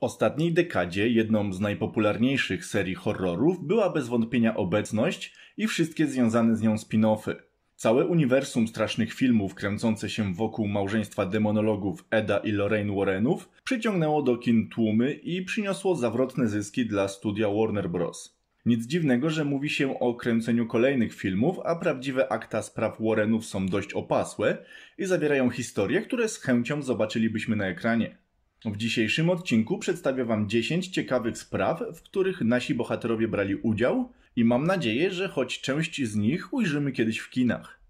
W ostatniej dekadzie jedną z najpopularniejszych serii horrorów była bez wątpienia obecność i wszystkie związane z nią spin-offy. Całe uniwersum strasznych filmów kręcące się wokół małżeństwa demonologów Eda i Lorraine Warrenów przyciągnęło do kin tłumy i przyniosło zawrotne zyski dla studia Warner Bros. Nic dziwnego, że mówi się o kręceniu kolejnych filmów, a prawdziwe akta spraw Warrenów są dość opasłe i zawierają historie, które z chęcią zobaczylibyśmy na ekranie. W dzisiejszym odcinku przedstawię Wam 10 ciekawych spraw, w których nasi bohaterowie brali udział i mam nadzieję, że choć część z nich ujrzymy kiedyś w kinach.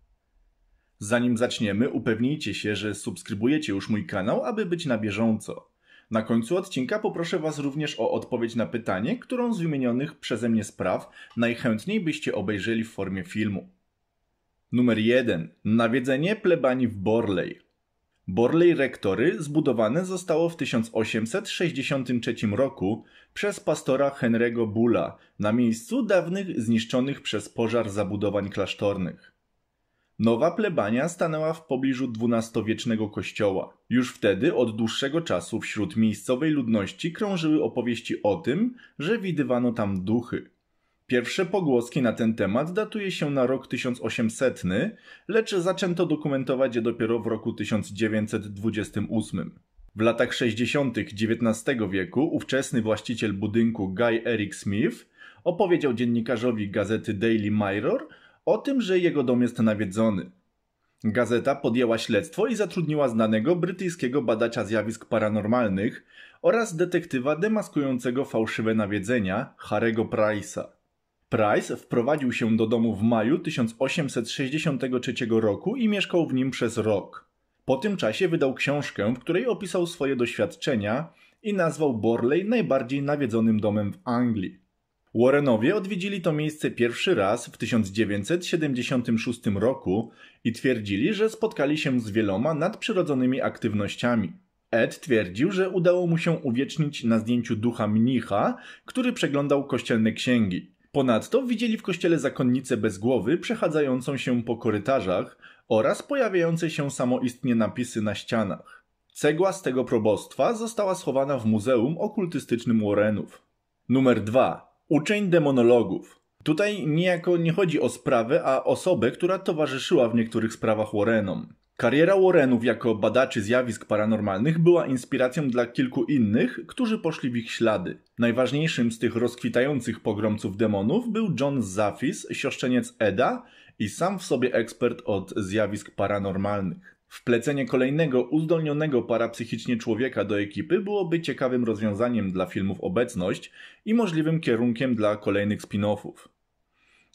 Zanim zaczniemy, upewnijcie się, że subskrybujecie już mój kanał, aby być na bieżąco. Na końcu odcinka poproszę Was również o odpowiedź na pytanie, którą z wymienionych przeze mnie spraw najchętniej byście obejrzeli w formie filmu. Numer 1. Nawiedzenie plebanii w Borley. Borley Rectory zbudowane zostało w 1863 roku przez pastora Henry'ego Bulla na miejscu dawnych zniszczonych przez pożar zabudowań klasztornych. Nowa plebania stanęła w pobliżu XII-wiecznego kościoła. Już wtedy od dłuższego czasu wśród miejscowej ludności krążyły opowieści o tym, że widywano tam duchy. Pierwsze pogłoski na ten temat datuje się na rok 1800, lecz zaczęto dokumentować je dopiero w roku 1928. W latach 60. XIX wieku ówczesny właściciel budynku Guy Eric Smith opowiedział dziennikarzowi gazety Daily Mirror o tym, że jego dom jest nawiedzony. Gazeta podjęła śledztwo i zatrudniła znanego brytyjskiego badacza zjawisk paranormalnych oraz detektywa demaskującego fałszywe nawiedzenia Harego Price'a. Price wprowadził się do domu w maju 1863 roku i mieszkał w nim przez rok. Po tym czasie wydał książkę, w której opisał swoje doświadczenia i nazwał Borley najbardziej nawiedzonym domem w Anglii. Warrenowie odwiedzili to miejsce pierwszy raz w 1976 roku i twierdzili, że spotkali się z wieloma nadprzyrodzonymi aktywnościami. Ed twierdził, że udało mu się uwiecznić na zdjęciu ducha mnicha, który przeglądał kościelne księgi. Ponadto widzieli w kościele zakonnicę bez głowy przechadzającą się po korytarzach oraz pojawiające się samoistnie napisy na ścianach. Cegła z tego probostwa została schowana w Muzeum Okultystycznym Warrenów. Numer 2. Uczeń demonologów. Tutaj niejako nie chodzi o sprawę, a osobę, która towarzyszyła w niektórych sprawach Warrenom. Kariera Warrenów jako badaczy zjawisk paranormalnych była inspiracją dla kilku innych, którzy poszli w ich ślady. Najważniejszym z tych rozkwitających pogromców demonów był John Zafis, siostrzeniec Eda i sam w sobie ekspert od zjawisk paranormalnych. Wplecenie kolejnego uzdolnionego parapsychicznie człowieka do ekipy byłoby ciekawym rozwiązaniem dla filmów Obecność i możliwym kierunkiem dla kolejnych spin-offów.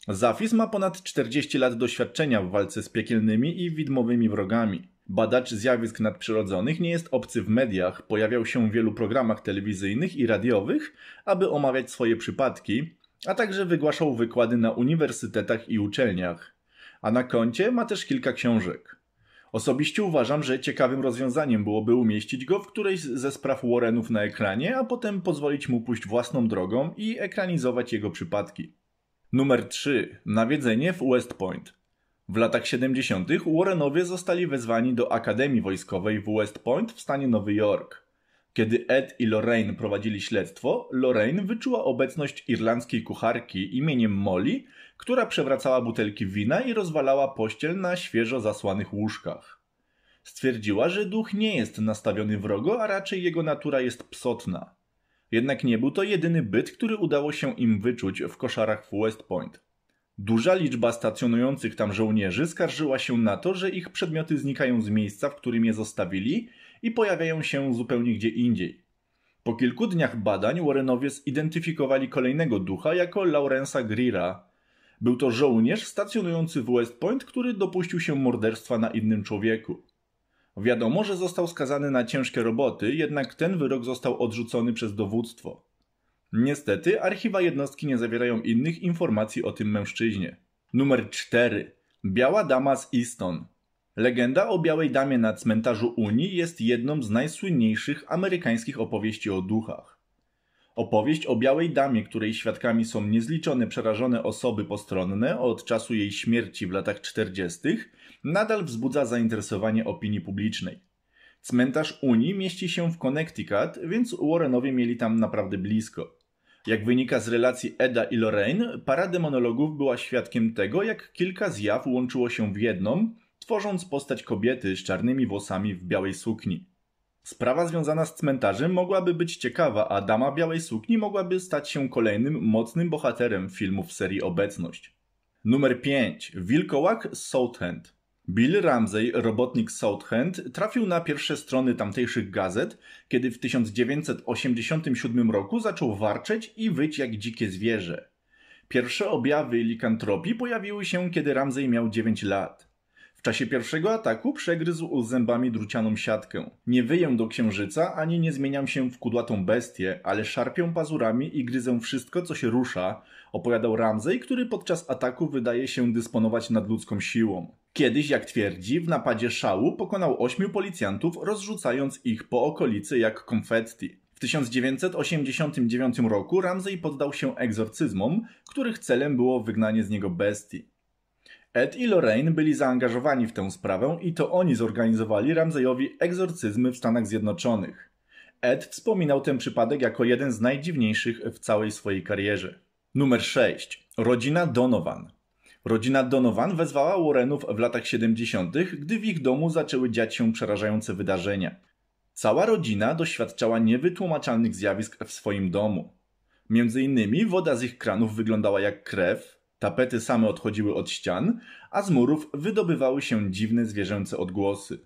Zafis ma ponad 40 lat doświadczenia w walce z piekielnymi i widmowymi wrogami. Badacz zjawisk nadprzyrodzonych nie jest obcy w mediach, pojawiał się w wielu programach telewizyjnych i radiowych, aby omawiać swoje przypadki, a także wygłaszał wykłady na uniwersytetach i uczelniach. A na koncie ma też kilka książek. Osobiście uważam, że ciekawym rozwiązaniem byłoby umieścić go w którejś ze spraw Warrenów na ekranie, a potem pozwolić mu pójść własną drogą i ekranizować jego przypadki. Numer 3. Nawiedzenie w West Point. W latach 70. Warrenowie zostali wezwani do Akademii Wojskowej w West Point w stanie Nowy Jork. Kiedy Ed i Lorraine prowadzili śledztwo, Lorraine wyczuła obecność irlandzkiej kucharki imieniem Molly, która przewracała butelki wina i rozwalała pościel na świeżo zasłanych łóżkach. Stwierdziła, że duch nie jest nastawiony wrogo, a raczej jego natura jest psotna. Jednak nie był to jedyny byt, który udało się im wyczuć w koszarach w West Point. Duża liczba stacjonujących tam żołnierzy skarżyła się na to, że ich przedmioty znikają z miejsca, w którym je zostawili i pojawiają się zupełnie gdzie indziej. Po kilku dniach badań Warrenowie zidentyfikowali kolejnego ducha jako Laurensa Greera. Był to żołnierz stacjonujący w West Point, który dopuścił się morderstwa na innym człowieku. Wiadomo, że został skazany na ciężkie roboty, jednak ten wyrok został odrzucony przez dowództwo. Niestety, archiwa jednostki nie zawierają innych informacji o tym mężczyźnie. Numer 4. Biała dama z Easton. Legenda o Białej Damie na cmentarzu Unii jest jedną z najsłynniejszych amerykańskich opowieści o duchach. Opowieść o Białej Damie, której świadkami są niezliczone przerażone osoby postronne od czasu jej śmierci w latach 40., nadal wzbudza zainteresowanie opinii publicznej. Cmentarz Unii mieści się w Connecticut, więc Warrenowie mieli tam naprawdę blisko. Jak wynika z relacji Eda i Lorraine, para demonologów była świadkiem tego, jak kilka zjaw łączyło się w jedną, tworząc postać kobiety z czarnymi włosami w białej sukni. Sprawa związana z cmentarzem mogłaby być ciekawa, a dama białej sukni mogłaby stać się kolejnym mocnym bohaterem filmów serii Obecność. Numer 5. Wilkołak z Southend. Bill Ramsey, robotnik Southend, trafił na pierwsze strony tamtejszych gazet, kiedy w 1987 roku zaczął warczeć i wyć jak dzikie zwierzę. Pierwsze objawy likantropii pojawiły się, kiedy Ramsey miał 9 lat. W czasie pierwszego ataku przegryzł zębami drucianą siatkę. Nie wyję do księżyca, ani nie zmieniam się w kudłatą bestię, ale szarpię pazurami i gryzę wszystko, co się rusza, opowiadał Ramsey, który podczas ataku wydaje się dysponować nadludzką siłą. Kiedyś, jak twierdzi, w napadzie szału pokonał ośmiu policjantów, rozrzucając ich po okolicy jak konfetti. W 1989 roku Ramsey poddał się egzorcyzmom, których celem było wygnanie z niego bestii. Ed i Lorraine byli zaangażowani w tę sprawę i to oni zorganizowali Ramseyowi egzorcyzmy w Stanach Zjednoczonych. Ed wspominał ten przypadek jako jeden z najdziwniejszych w całej swojej karierze. Numer 6. Rodzina Donovan. Rodzina Donovan wezwała Warrenów w latach 70., gdy w ich domu zaczęły dziać się przerażające wydarzenia. Cała rodzina doświadczała niewytłumaczalnych zjawisk w swoim domu. Między innymi woda z ich kranów wyglądała jak krew, tapety same odchodziły od ścian, a z murów wydobywały się dziwne zwierzęce odgłosy.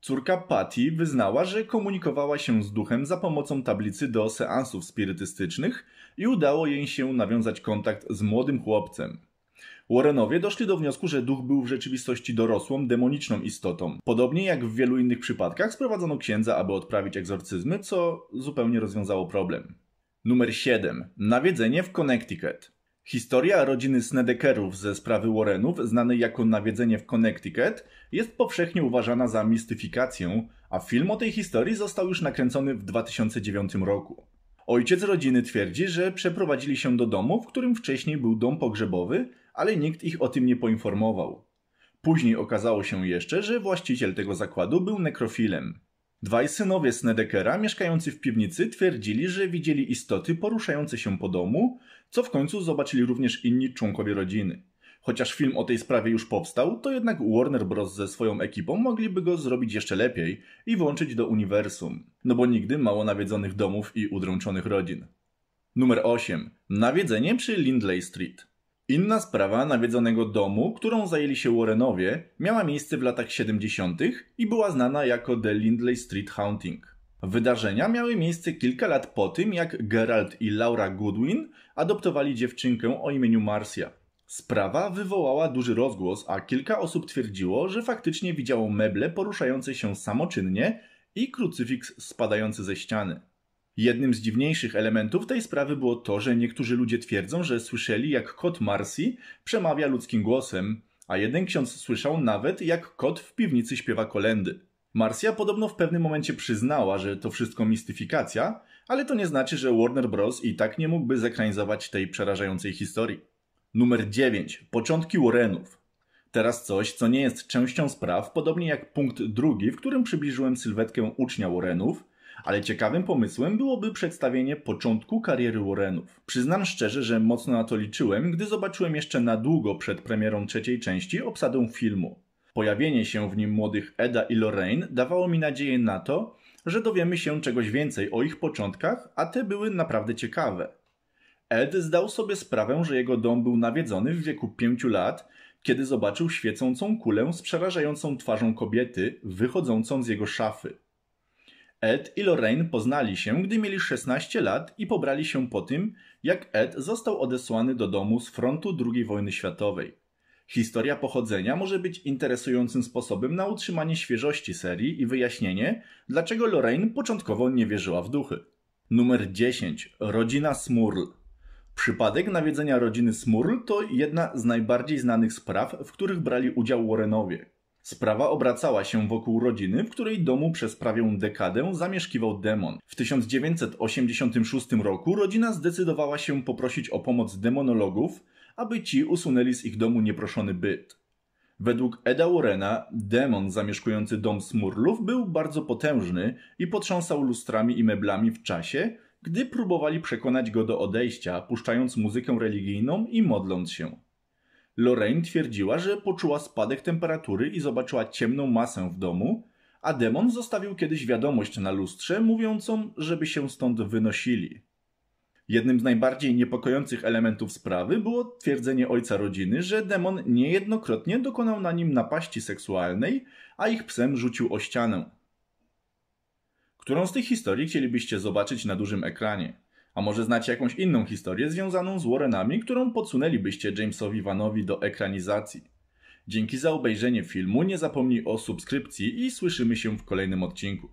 Córka Patty wyznała, że komunikowała się z duchem za pomocą tablicy do seansów spirytystycznych i udało jej się nawiązać kontakt z młodym chłopcem. Warrenowie doszli do wniosku, że duch był w rzeczywistości dorosłą, demoniczną istotą. Podobnie jak w wielu innych przypadkach sprowadzono księdza, aby odprawić egzorcyzmy, co zupełnie rozwiązało problem. Numer 7. Nawiedzenie w Connecticut. Historia rodziny Snedekerów ze sprawy Warrenów, znanej jako Nawiedzenie w Connecticut, jest powszechnie uważana za mistyfikację, a film o tej historii został już nakręcony w 2009 roku. Ojciec rodziny twierdzi, że przeprowadzili się do domu, w którym wcześniej był dom pogrzebowy, ale nikt ich o tym nie poinformował. Później okazało się jeszcze, że właściciel tego zakładu był nekrofilem. Dwaj synowie Snedekera, mieszkający w piwnicy, twierdzili, że widzieli istoty poruszające się po domu, co w końcu zobaczyli również inni członkowie rodziny. Chociaż film o tej sprawie już powstał, to jednak Warner Bros. ze swoją ekipą mogliby go zrobić jeszcze lepiej i włączyć do uniwersum. No bo nigdy mało nawiedzonych domów i udręczonych rodzin. Numer 8. Nawiedzenie przy Lindley Street. Inna sprawa nawiedzonego domu, którą zajęli się Warrenowie, miała miejsce w latach 70. i była znana jako The Lindley Street Haunting. Wydarzenia miały miejsce kilka lat po tym, jak Gerald i Laura Goodwin adoptowali dziewczynkę o imieniu Marcia. Sprawa wywołała duży rozgłos, a kilka osób twierdziło, że faktycznie widziało meble poruszające się samoczynnie i krucyfiks spadający ze ściany. Jednym z dziwniejszych elementów tej sprawy było to, że niektórzy ludzie twierdzą, że słyszeli jak kot Marcy przemawia ludzkim głosem, a jeden ksiądz słyszał nawet jak kot w piwnicy śpiewa kolendy. Marcia podobno w pewnym momencie przyznała, że to wszystko mistyfikacja, ale to nie znaczy, że Warner Bros. i tak nie mógłby zekranizować tej przerażającej historii. Numer 9. Początki Warrenów. Teraz coś, co nie jest częścią spraw, podobnie jak punkt drugi, w którym przybliżyłem sylwetkę ucznia Warrenów, ale ciekawym pomysłem byłoby przedstawienie początku kariery Warrenów. Przyznam szczerze, że mocno na to liczyłem, gdy zobaczyłem jeszcze na długo przed premierą trzeciej części obsadę filmu. Pojawienie się w nim młodych Eda i Lorraine dawało mi nadzieję na to, że dowiemy się czegoś więcej o ich początkach, a te były naprawdę ciekawe. Ed zdał sobie sprawę, że jego dom był nawiedzony w wieku pięciu lat, kiedy zobaczył świecącą kulę z przerażającą twarzą kobiety wychodzącą z jego szafy. Ed i Lorraine poznali się, gdy mieli 16 lat i pobrali się po tym, jak Ed został odesłany do domu z frontu II wojny światowej. Historia pochodzenia może być interesującym sposobem na utrzymanie świeżości serii i wyjaśnienie, dlaczego Lorraine początkowo nie wierzyła w duchy. Numer 10. Rodzina Smurl. Przypadek nawiedzenia rodziny Smurl to jedna z najbardziej znanych spraw, w których brali udział Warrenowie. Sprawa obracała się wokół rodziny, w której domu przez prawie dekadę zamieszkiwał demon. W 1986 roku rodzina zdecydowała się poprosić o pomoc demonologów, aby ci usunęli z ich domu nieproszony byt. Według Eda Warrena demon zamieszkujący dom Smurlów był bardzo potężny i potrząsał lustrami i meblami w czasie, gdy próbowali przekonać go do odejścia, puszczając muzykę religijną i modląc się. Lorraine twierdziła, że poczuła spadek temperatury i zobaczyła ciemną masę w domu, a demon zostawił kiedyś wiadomość na lustrze mówiącą, żeby się stąd wynosili. Jednym z najbardziej niepokojących elementów sprawy było twierdzenie ojca rodziny, że demon niejednokrotnie dokonał na nim napaści seksualnej, a ich psem rzucił o ścianę. Którą z tych historii chcielibyście zobaczyć na dużym ekranie? A może znacie jakąś inną historię związaną z Warrenami, którą podsunęlibyście Jamesowi Vanowi do ekranizacji? Dzięki za obejrzenie filmu, nie zapomnij o subskrypcji i słyszymy się w kolejnym odcinku.